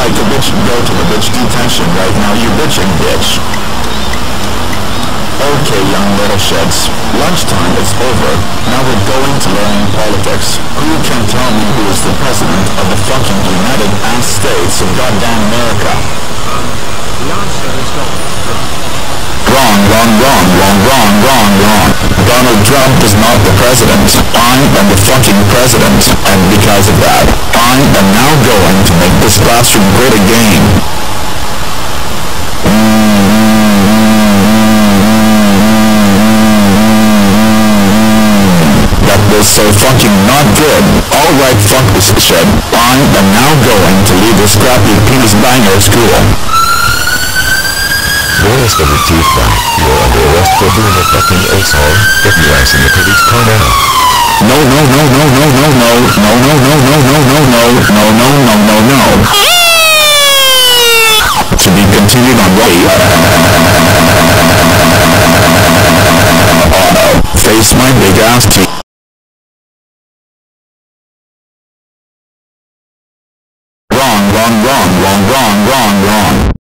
like a bitch, go to the bitch detention right now, you bitching bitch. Okay, young little shits. Lunchtime is over. Now we're going to learn politics. Who can tell me who is the president of the fucking United Ass States of goddamn America? Um, The answer is Donald Trump. Wrong, wrong, wrong, wrong, wrong, wrong, wrong. Donald Trump is not the president. I am the fucking president. And because of that, I am now going to make this classroom great again. That was so fucking not good. Alright, fuck this shit. I am now going to leave this crappy penis banger school. Boris the Teeth Guy, you're under arrest for being a fucking asshole. Get your ass in the police car now. No, no, no, no, no, no, no, no, ass. Wrong, wrong, wrong, wrong, wrong, wrong, wrong.